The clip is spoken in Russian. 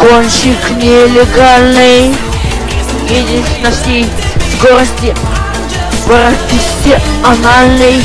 Гонщик нелегальный. Единственности скорости. Профессиональный